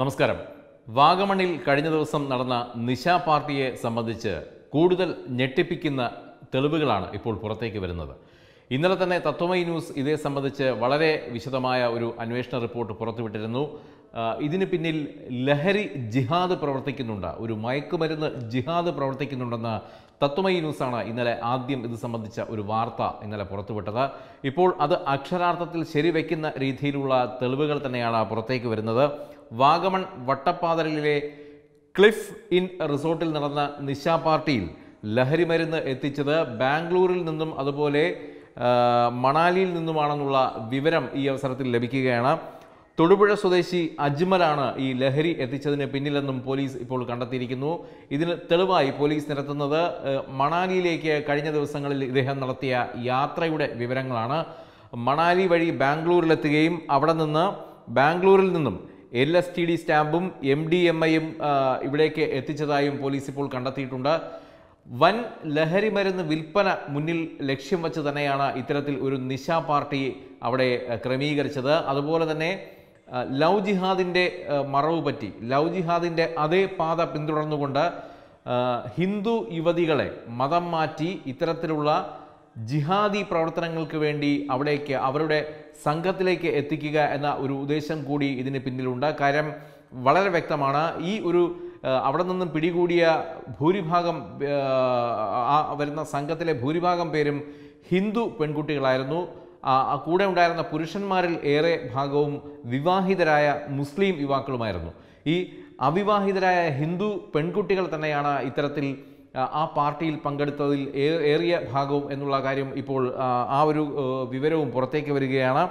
നമസ്കാരം. വാഗമണിൽ കഴിഞ്ഞ ദിവസം നടന്ന നിശ പാർട്ടിയെ സംബന്ധിച്ച് കൂടുതൽ ഞെട്ടിപ്പിക്കുന്ന തെളിവുകളാണ് ഇപ്പോൾ പുറത്തേക്ക് വരുന്നത്. ഇന്നലെ തന്നെ തത്വമൈ ന്യൂസ് ഇതേ സംബന്ധിച്ച് വളരെ വിശദമായ ഒരു അന്വേഷണ റിപ്പോർട്ട് പുറത്തുവിട്ടിരുന്നു. ഇതിന് പിന്നിൽ ലഹരി ജിഹാദ് പ്രവർത്തിക്കുന്നുണ്ട്. ഒരു മയക്കുമരുന്ന് ജിഹാദ് പ്രവർത്തിക്കുന്നുണ്ടെന്ന് തത്വമൈ ന്യൂസാണ് ഇന്നലെ ആദ്യം ഇത് സംബന്ധിച്ച ഒരു വാർത്ത ഇന്നലെ പുറത്തുവിട്ടത്. ഇപ്പോൾ അത് അക്ഷരാർത്ഥത്തിൽ ശരിവെക്കുന്ന രീതിയിലുള്ള തെളിവുകൾ തന്നെയാണ് പുറത്തേക്ക് വരുന്നത്. വാഗമൺ വട്ടപ്പാതലിലെ ക്ലിഫ് ഇൻ റിസോർട്ടിൽ നടന്ന നിശാ പാർട്ടിയിൽ ലഹരി മരുന്ന് എത്തിച്ചത് ബാംഗ്ലൂരിൽ നിന്നും അതുപോലെ മണാലിയിൽ നിന്നുമാണെന്നുള്ള വിവരം ഈ അവസരത്തിൽ ലഭിക്കുകയാണ്. തൊടുപുഴ സ്വദേശി അജ്മലാണ് ഈ ലഹരി എത്തിച്ചതിന് പിന്നിലെന്നും പോലീസ് ഇപ്പോൾ കണ്ടെത്തിയിരിക്കുന്നു. ഇതിന് തെളിവായി പോലീസ് നിരത്തുന്നത് മണാലിയിലേക്ക് കഴിഞ്ഞ ദിവസങ്ങളിൽ ഇദ്ദേഹം നടത്തിയ യാത്രയുടെ വിവരങ്ങളാണ്. മണാലി വഴി ബാംഗ്ലൂരിലെത്തുകയും അവിടെ നിന്ന് ബാംഗ്ലൂരിൽ നിന്നും എൽ എസ് ടി ഡി സ്റ്റാമ്പും എം ഡി എം ഐയും ഇവിടേക്ക് എത്തിച്ചതായും പോലീസ് ഇപ്പോൾ കണ്ടെത്തിയിട്ടുണ്ട്. വൻ ലഹരി മരുന്ന് വിൽപ്പന മുന്നിൽ ലക്ഷ്യം വെച്ച് തന്നെയാണ് ഇത്തരത്തിൽ ഒരു നിശ പാർട്ടി അവിടെ ക്രമീകരിച്ചത്. അതുപോലെ തന്നെ ലൗ ജിഹാദിന്റെ മറവ് പറ്റി. ലവ് ജിഹാദിന്റെ അതേ പാത പിന്തുടർന്നുകൊണ്ട് ഹിന്ദു യുവതികളെ മതം മാറ്റി ഇത്തരത്തിലുള്ള ജിഹാദി പ്രവർത്തനങ്ങൾക്ക് വേണ്ടി അവിടേക്ക് അവരുടെ സംഘത്തിലേക്ക് എത്തിക്കുക എന്ന ഒരു ഉദ്ദേശം കൂടി ഇതിന് പിന്നിലുണ്ട്. കാര്യം വളരെ വ്യക്തമാണ്. ഈ ഒരു അവിടെ നിന്നും പിടികൂടിയ ഭൂരിഭാഗം വരുന്ന സംഘത്തിലെ ഭൂരിഭാഗം പേരും ഹിന്ദു പെൺകുട്ടികളായിരുന്നു. കൂടെ ഉണ്ടായിരുന്ന പുരുഷന്മാരിൽ ഏറെ ഭാഗവും വിവാഹിതരായ മുസ്ലിം യുവാക്കളുമായിരുന്നു. ഈ അവിവാഹിതരായ ഹിന്ദു പെൺകുട്ടികൾ തന്നെയാണ് ഇത്തരത്തിൽ ആ, പാർട്ടിയിൽ പങ്കെടുത്തതിൽ ഏറിയ ഭാഗവും എന്നുള്ള കാര്യം ഇപ്പോൾ ആ, ഒരു വിവരവും പുറത്തേക്ക് വരികയാണ്.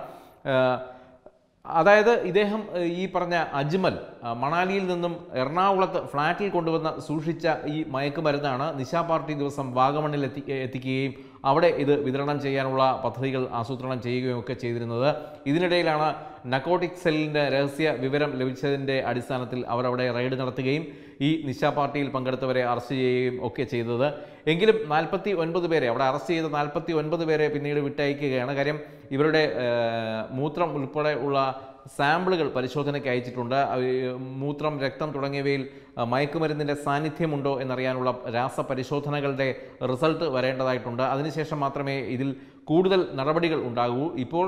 അതായത് ഇദ്ദേഹം ഈ പറഞ്ഞ അജ്മൽ മണാലിയിൽ നിന്നും എറണാകുളത്ത് ഫ്ളാറ്റിൽ കൊണ്ടുവന്ന് സൂക്ഷിച്ച ഈ മയക്കുമരുന്നാണ് നിശാ പാർട്ടി ദിവസം വാഗമണ്ണിൽ എത്തി എത്തിക്കുകയും അവിടെ ഇത് വിതരണം ചെയ്യാനുള്ള പദ്ധതികൾ ആസൂത്രണം ചെയ്യുകയും ഒക്കെ ചെയ്തിരുന്നത്. ഇതിനിടയിലാണ് നക്കോട്ടിക് സെല്ലിന്റെ രഹസ്യ വിവരം ലഭിച്ചതിന്റെ അടിസ്ഥാനത്തിൽ അവരവിടെ റെയ്ഡ് നടത്തുകയും ഈ നിശാ പാർട്ടിയിൽ പങ്കെടുത്തവരെ അറസ്റ്റ് ചെയ്യുകയും ഒക്കെ ചെയ്തത്. എങ്കിലും നാൽപ്പത്തി ഒൻപത് പേരെ അവിടെ അറസ്റ്റ് ചെയ്ത നാൽപ്പത്തി ഒൻപത് പേരെ പിന്നീട് വിട്ടയക്കുകയാണ് കാര്യം. ഇവരുടെ മൂത്രം ഉൾപ്പെടെ ഉള്ള സാമ്പിളുകൾ പരിശോധനയ്ക്ക് അയച്ചിട്ടുണ്ട്. മൂത്രം രക്തം തുടങ്ങിയവയിൽ മയക്കുമരുന്നിന്റെ സാന്നിധ്യമുണ്ടോ എന്നറിയാനുള്ള രാസപരിശോധനകളുടെ റിസൾട്ട് വരേണ്ടതായിട്ടുണ്ട്. അതിനുശേഷം മാത്രമേ ഇതിൽ കൂടുതൽ നടപടികൾ ഉണ്ടാകൂ. ഇപ്പോൾ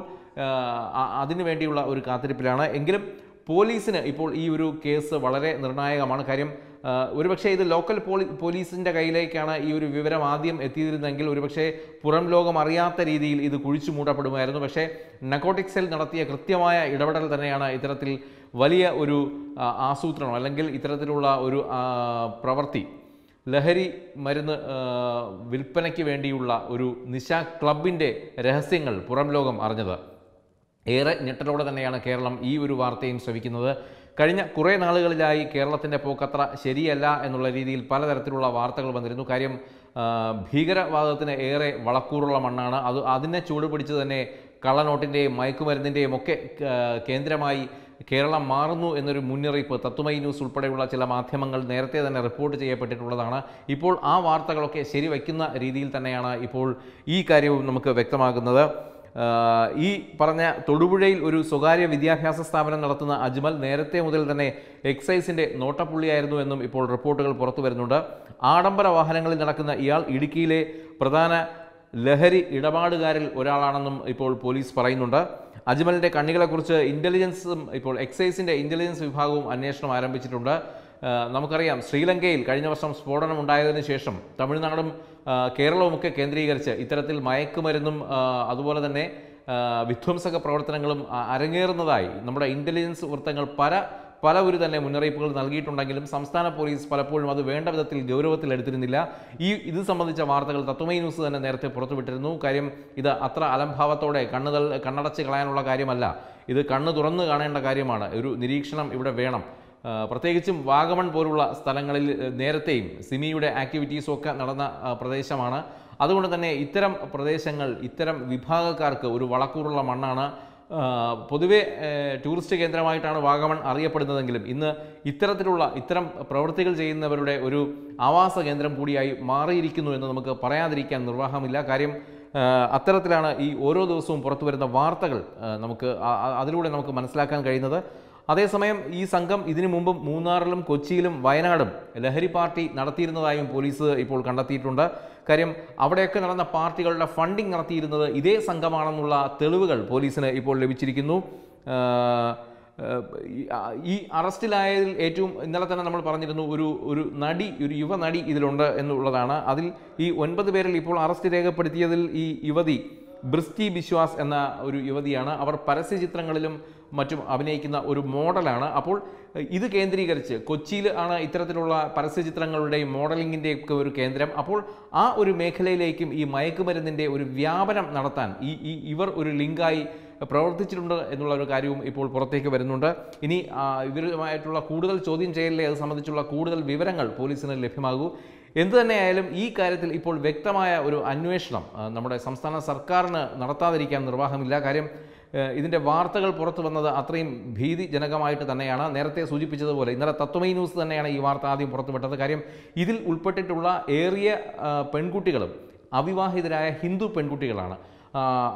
അതിനു വേണ്ടിയുള്ള ഒരു കാത്തിരിപ്പിലാണ്. എങ്കിലും പോലീസിന് ഇപ്പോൾ ഈ ഒരു കേസ് വളരെ നിർണായകമാണ്. കാര്യം ഒരുപക്ഷെ ഇത് ലോക്കൽ പോലീ പോലീസിന്റെ കയ്യിലേക്കാണ് ഈ ഒരു വിവരം ആദ്യം എത്തിയിരുന്നെങ്കിൽ ഒരുപക്ഷേ പുറം ലോകം അറിയാത്ത രീതിയിൽ ഇത് കുഴിച്ചു മൂടപ്പെടുമായിരുന്നു. പക്ഷേ നക്കോട്ടിക് സെൽ നടത്തിയ കൃത്യമായ ഇടപെടൽ തന്നെയാണ് ഇത്തരത്തിൽ വലിയ ഒരു ആസൂത്രണം അല്ലെങ്കിൽ ഇത്തരത്തിലുള്ള ഒരു പ്രവൃത്തി. ലഹരി മരുന്ന് വിൽപ്പനയ്ക്ക് വേണ്ടിയുള്ള ഒരു നിശ ക്ലബിന്റെ രഹസ്യങ്ങൾ പുറം ലോകം അറിഞ്ഞത്. ഏറെ ഞെട്ടലോടെ തന്നെയാണ് കേരളം ഈ ഒരു വാർത്തയും ശ്രവിക്കുന്നത്. കഴിഞ്ഞ കുറേ നാളുകളിലായി കേരളത്തിന്റെ പോക്കത്ര ശരിയല്ല എന്നുള്ള രീതിയിൽ പലതരത്തിലുള്ള വാർത്തകൾ വന്നിരുന്നു. കാര്യം ഭീകരവാദത്തിന് ഏറെ വളക്കൂറുള്ള മണ്ണാണ്. അത് അതിനെ ചൂടുപിടിച്ച് തന്നെ കള്ളനോട്ടിന്റെയും മയക്കുമരുന്നിന്റെയും ഒക്കെ കേന്ദ്രമായി കേരളം മാറുന്നു എന്നൊരു മുന്നറിയിപ്പ് തത്വമൈ ന്യൂസ് ഉൾപ്പെടെയുള്ള ചില മാധ്യമങ്ങൾ നേരത്തെ തന്നെ റിപ്പോർട്ട് ചെയ്യപ്പെട്ടിട്ടുള്ളതാണ്. ഇപ്പോൾ ആ വാർത്തകളൊക്കെ ശരിവയ്ക്കുന്ന രീതിയിൽ തന്നെയാണ് ഇപ്പോൾ ഈ കാര്യവും നമുക്ക് വ്യക്തമാകുന്നത്. ഈ പറഞ്ഞ തൊടുപുഴയിൽ ഒരു സ്വകാര്യ വിദ്യാഭ്യാസ സ്ഥാപനം നടത്തുന്ന അജ്മൽ നേരത്തെ മുതൽ തന്നെ എക്സൈസിന്റെ നോട്ടപ്പുള്ളിയായിരുന്നു എന്നും ഇപ്പോൾ റിപ്പോർട്ടുകൾ പുറത്തു വരുന്നുണ്ട്. ആഡംബര വാഹനങ്ങളിൽ നടക്കുന്ന ഇയാൾ ഇടുക്കിയിലെ പ്രധാന ലഹരി ഇടപാടുകാരിൽ ഒരാളാണെന്നും ഇപ്പോൾ പോലീസ് പറയുന്നുണ്ട്. അജ്മലിന്റെ കണ്ണികളെക്കുറിച്ച് ഇന്റലിജൻസും ഇപ്പോൾ എക്സൈസിന്റെ ഇന്റലിജൻസ് വിഭാഗവും അന്വേഷണം ആരംഭിച്ചിട്ടുണ്ട്. നമുക്കറിയാം ശ്രീലങ്കയിൽ കഴിഞ്ഞ വർഷം സ്ഫോടനം ഉണ്ടായതിനു ശേഷം തമിഴ്നാടും കേരളവുമൊക്കെ കേന്ദ്രീകരിച്ച് ഇത്തരത്തിൽ മയക്കുമരുന്നും അതുപോലെ തന്നെ വിധ്വംസക പ്രവർത്തനങ്ങളും അരങ്ങേറുന്നതായി നമ്മുടെ ഇന്റലിജൻസ് വൃത്തങ്ങൾ പല പല ഒരു തന്നെ മുന്നറിയിപ്പുകൾ നൽകിയിട്ടുണ്ടെങ്കിലും സംസ്ഥാന പോലീസ് പലപ്പോഴും അത് വേണ്ട വിധത്തിൽ ഗൗരവത്തിൽ എടുത്തിരുന്നില്ല. ഈ ഇത് സംബന്ധിച്ച വാർത്തകൾ തത്വമൈ ന്യൂസ് തന്നെ നേരത്തെ പുറത്തുവിട്ടിരുന്നു. കാര്യം ഇത് അത്ര അലംഭാവത്തോടെ കണ്ണുകൾ കണ്ണടച്ച് കളയാനുള്ള കാര്യമല്ല. ഇത് കണ്ണ് തുറന്ന് കാണേണ്ട കാര്യമാണ്. ഒരു നിരീക്ഷണം ഇവിടെ വേണം. പ്രത്യേകിച്ചും വാഗമൺ പോലുള്ള സ്ഥലങ്ങളിൽ നേരത്തെയും സിമിയുടെ ആക്ടിവിറ്റീസും ഒക്കെ നടന്ന പ്രദേശമാണ്. അതുകൊണ്ട് തന്നെ ഇത്തരം പ്രദേശങ്ങൾ ഇത്തരം വിഭാഗക്കാർക്ക് ഒരു വളക്കൂറുള്ള മണ്ണാണ്. പൊതുവെ ടൂറിസ്റ്റ് കേന്ദ്രമായിട്ടാണ് വാഗമൺ അറിയപ്പെടുന്നതെങ്കിലും ഇന്ന് ഇത്തരത്തിലുള്ള ഇത്തരം പ്രവൃത്തികൾ ചെയ്യുന്നവരുടെ ഒരു ആവാസ കേന്ദ്രം കൂടിയായി മാറിയിരിക്കുന്നു എന്ന് നമുക്ക് പറയാതിരിക്കാൻ നിർവാഹമില്ല. കാര്യം അത്തരത്തിലാണ് ഈ ഓരോ ദിവസവും പുറത്തു വരുന്ന വാർത്തകൾ നമുക്ക് അതിലൂടെ നമുക്ക് മനസ്സിലാക്കാൻ കഴിയുന്നത്. അതേസമയം ഈ സംഘം ഇതിനു മുമ്പും മൂന്നാറിലും കൊച്ചിയിലും വയനാടും ലഹരി പാർട്ടി നടത്തിയിരുന്നതായും പോലീസ് ഇപ്പോൾ കണ്ടെത്തിയിട്ടുണ്ട്. കാര്യം അവിടെയൊക്കെ നടന്ന പാർട്ടികളുടെ ഫണ്ടിംഗ് നടത്തിയിരുന്നത് ഇതേ സംഘമാണെന്നുള്ള തെളിവുകൾ പോലീസിന് ഇപ്പോൾ ലഭിച്ചിരിക്കുന്നു. ഈ- അറസ്റ്റിലായതിൽ ഏറ്റവും ഇന്നലെ തന്നെ നമ്മൾ പറഞ്ഞിരുന്നു ഒരു ഒരു നടി ഒരു യുവ നടി ഇതിലുണ്ട് എന്നുള്ളതാണ്. അതിൽ ഈ ഒൻപത് പേരിൽ ഇപ്പോൾ അറസ്റ്റ് രേഖപ്പെടുത്തിയതിൽ ഈ യുവതി ബ്രിസ്റ്റി ബിശ്വാസ് എന്ന ഒരു യുവതിയാണ്. അവർ പരസ്യ ചിത്രങ്ങളിലും മറ്റും അഭിനയിക്കുന്ന ഒരു മോഡലാണ്. അപ്പോൾ ഇത് കേന്ദ്രീകരിച്ച് കൊച്ചിയിൽ ആണ് ഇത്തരത്തിലുള്ള പരസ്യ ചിത്രങ്ങളുടെയും മോഡലിങ്ങിന്റെയും ഒക്കെ ഒരു കേന്ദ്രം. അപ്പോൾ ആ ഒരു മേഖലയിലേക്കും ഈ മയക്കുമരുന്നിന്റെ ഒരു വ്യാപനം നടത്താൻ ഈ ഇവർ ഒരു ലിങ്കായി പ്രവർത്തിച്ചിട്ടുണ്ട് എന്നുള്ള ഒരു കാര്യവും ഇപ്പോൾ പുറത്തേക്ക് വരുന്നുണ്ട്. ഇനി ഇവരുമായിട്ടുള്ള കൂടുതൽ ചോദ്യം ചെയ്യലിലെ അത് സംബന്ധിച്ചുള്ള കൂടുതൽ വിവരങ്ങൾ പോലീസിന് ലഭ്യമാകൂ. എന്തു തന്നെയായാലും ഈ കാര്യത്തിൽ ഇപ്പോൾ വ്യക്തമായ ഒരു അന്വേഷണം നമ്മുടെ സംസ്ഥാന സർക്കാരിന് നടത്താതിരിക്കാൻ നിർവാഹമില്ല. കാര്യം ഇതിന്റെ വാർത്തകൾ പുറത്തു വന്നത് അത്രയും ഭീതിജനകമായിട്ട് തന്നെയാണ്. നേരത്തെ സൂചിപ്പിച്ചതുപോലെ ഇന്നലെ തത്വമൈ ന്യൂസ് തന്നെയാണ് ഈ വാർത്ത ആദ്യം പുറത്തുവിട്ടത്. കാര്യം ഇതിൽ ഉൾപ്പെട്ടിട്ടുള്ള ഏറിയ പെൺകുട്ടികളും അവിവാഹിതരായ ഹിന്ദു പെൺകുട്ടികളാണ്.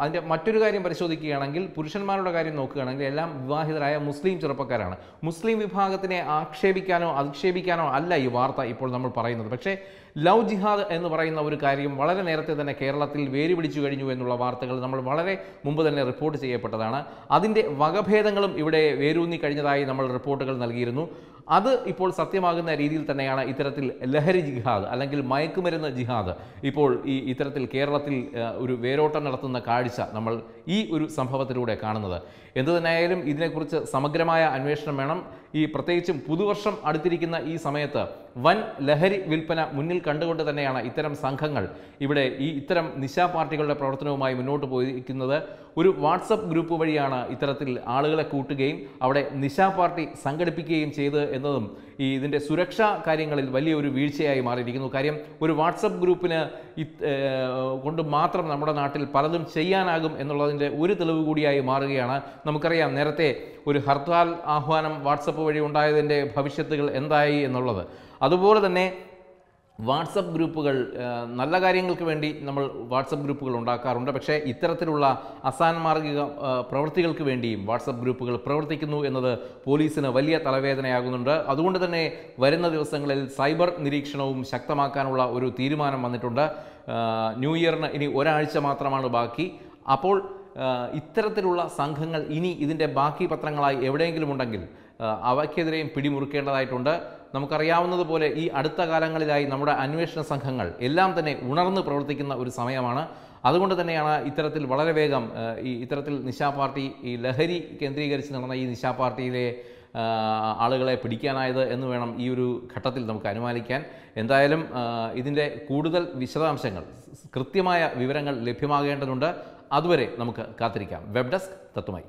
അതിന്റെ മറ്റൊരു കാര്യം പരിശോധിക്കുകയാണെങ്കിൽ പുരുഷന്മാരുടെ കാര്യം നോക്കുകയാണെങ്കിൽ എല്ലാം വിവാഹിതരായ മുസ്ലിം ചെറുപ്പക്കാരാണ്. മുസ്ലിം വിഭാഗത്തിനെ ആക്ഷേപിക്കാനോ അധിക്ഷേപിക്കാനോ അല്ല ഈ വാർത്ത ഇപ്പോൾ നമ്മൾ പറയുന്നത്. പക്ഷേ ലവ് ജിഹാദ് എന്ന് പറയുന്ന ഒരു കാര്യം വളരെ നേരത്തെ തന്നെ കേരളത്തിൽ വേരി പിടിച്ചു കഴിഞ്ഞു എന്നുള്ള വാർത്തകൾ നമ്മൾ വളരെ മുമ്പ് തന്നെ റിപ്പോർട്ട് ചെയ്യപ്പെട്ടതാണ്. അതിന്റെ വകഭേദങ്ങളും ഇവിടെ വേരൂന്നി കഴിഞ്ഞതായി നമ്മൾ റിപ്പോർട്ടുകൾ നൽകിയിരുന്നു. അത് ഇപ്പോൾ സത്യമാകുന്ന രീതിയിൽ തന്നെയാണ് ഇത്തരത്തിൽ ലഹരി ജിഹാദ് അല്ലെങ്കിൽ മയക്കുമരുന്ന് ജിഹാദ് ഇപ്പോൾ ഈ ഇത്തരത്തിൽ കേരളത്തിൽ ഒരു വേരോട്ടം നടത്തുന്ന കാഴ്ച നമ്മൾ ഈ ഒരു സംഭവത്തിലൂടെ കാണുന്നത്. എന്തു തന്നെയായാലും ഇതിനെക്കുറിച്ച് സമഗ്രമായ അന്വേഷണം വേണം. ഈ പ്രത്യേകിച്ചും പുതുവർഷം അടുത്തിരിക്കുന്ന ഈ സമയത്ത് വൻ ലഹരി വിൽപ്പന മുന്നിൽ കണ്ടുകൊണ്ട് തന്നെയാണ് ഇത്തരം സംഘങ്ങൾ ഇവിടെ ഈ ഇത്തരം നിശാ പാർട്ടികളുടെ പ്രവർത്തനവുമായി മുന്നോട്ട് പോയിരിക്കുന്നത്. ഒരു വാട്സപ്പ് ഗ്രൂപ്പ് വഴിയാണ് ഇത്തരത്തിൽ ആളുകളെ കൂട്ടുകയും അവിടെ നിശാ പാർട്ടി സംഘടിപ്പിക്കുകയും ചെയ്ത് എന്നതും ഈ ഇതിന്റെ സുരക്ഷാ കാര്യങ്ങളിൽ വലിയൊരു വീഴ്ചയായി മാറിയിരിക്കുന്നു. കാര്യം ഒരു വാട്സപ്പ് ഗ്രൂപ്പിന് കൊണ്ട് മാത്രം നമ്മുടെ നാട്ടിൽ പലതും ചെയ്യാനാകും എന്നുള്ളതിന്റെ ഒരു തെളിവ് കൂടിയായി മാറുകയാണ്. നമുക്കറിയാം നേരത്തെ ഒരു ഹർത്താൽ ആഹ്വാനം വാട്സപ്പ് വഴി ഉണ്ടായതിന്റെ ഭവിഷ്യത്തുകൾ എന്തായി എന്നുള്ളത്. അതുപോലെ തന്നെ വാട്സപ്പ് ഗ്രൂപ്പുകൾ നല്ല കാര്യങ്ങൾക്ക് വേണ്ടി നമ്മൾ വാട്സപ്പ് ഗ്രൂപ്പുകൾ ഉണ്ടാക്കാറുണ്ട്. പക്ഷേ ഇത്തരത്തിലുള്ള അസാൻമാർഗിക പ്രവൃത്തികൾക്ക് വേണ്ടിയും വാട്സപ്പ് ഗ്രൂപ്പുകൾ പ്രവർത്തിക്കുന്നു എന്നത് പോലീസിന് വലിയ തലവേദനയാകുന്നുണ്ട്. അതുകൊണ്ട് തന്നെ വരുന്ന ദിവസങ്ങളിൽ സൈബർ നിരീക്ഷണവും ശക്തമാക്കാനുള്ള ഒരു തീരുമാനം വന്നിട്ടുണ്ട്. ന്യൂ ഇയറിന് ഇനി ഒരാഴ്ച മാത്രമാണ് ബാക്കി. അപ്പോൾ ഇത്തരത്തിലുള്ള സംഘങ്ങൾ ഇനി ഇതിന്റെ ബാക്കി പത്രങ്ങളായി എവിടെയെങ്കിലും ഉണ്ടെങ്കിൽ അവയ്ക്കെതിരെയും പിടിമുറുക്കേണ്ടതായിട്ടുണ്ട്. നമുക്കറിയാവുന്നതുപോലെ ഈ അടുത്ത കാലങ്ങളിലായി നമ്മുടെ അന്വേഷണ സംഘങ്ങൾ എല്ലാം തന്നെ ഉണർന്ന് പ്രവർത്തിക്കുന്ന ഒരു സമയമാണ്. അതുകൊണ്ട് തന്നെയാണ് ഇത്തരത്തിൽ വളരെ വേഗം ഈ ഇത്തരത്തിൽ നിശാ പാർട്ടി ഈ ലഹരി കേന്ദ്രീകരിച്ച് നടന്ന ഈ നിശാ പാർട്ടിയിലെ ആളുകളെ പിടിക്കാനായത് എന്ന് വേണം ഈ ഒരു ഘട്ടത്തിൽ നമുക്ക് അനുമാനിക്കാൻ. എന്തായാലും ഇതിന്റെ കൂടുതൽ വിശദാംശങ്ങൾ കൃത്യമായ വിവരങ്ങൾ ലഭ്യമാകേണ്ടതുണ്ട്. അതുവരെ നമുക്ക് കാത്തിരിക്കാം. Web desk തത്വമായി.